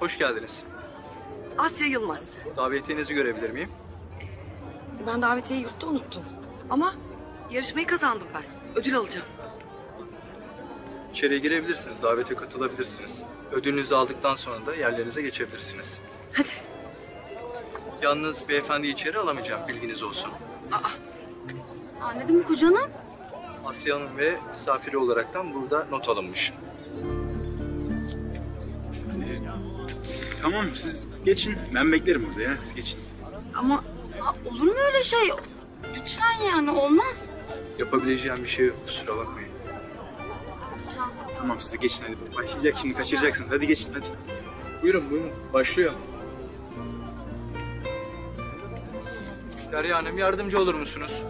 Hoş geldiniz. Asya Yılmaz. Davetiyenizi görebilir miyim? Ben davetiyeyi yurtta unuttum. Ama yarışmayı kazandım ben. Ödül alacağım. İçeriye girebilirsiniz, davete katılabilirsiniz. Ödülünüzü aldıktan sonra da yerlerinize geçebilirsiniz. Hadi. Yalnız beyefendi içeri alamayacağım, bilginiz olsun. Aa, ne demek hocanım? Asya Hanım ve misafiri olaraktan burada not alınmış. Tamam siz geçin. Ben beklerim burada ya. Siz geçin. Ama olur mu öyle şey? Lütfen yani olmaz. Yapabileceğim bir şey yok, kusura bakmayın. Tamam. Tamam siz geçin hadi. Başlayacak şimdi kaçıracaksınız. Hadi geçin hadi. Buyurun, buyurun. Başlıyor. Derya Hanım yardımcı olur musunuz?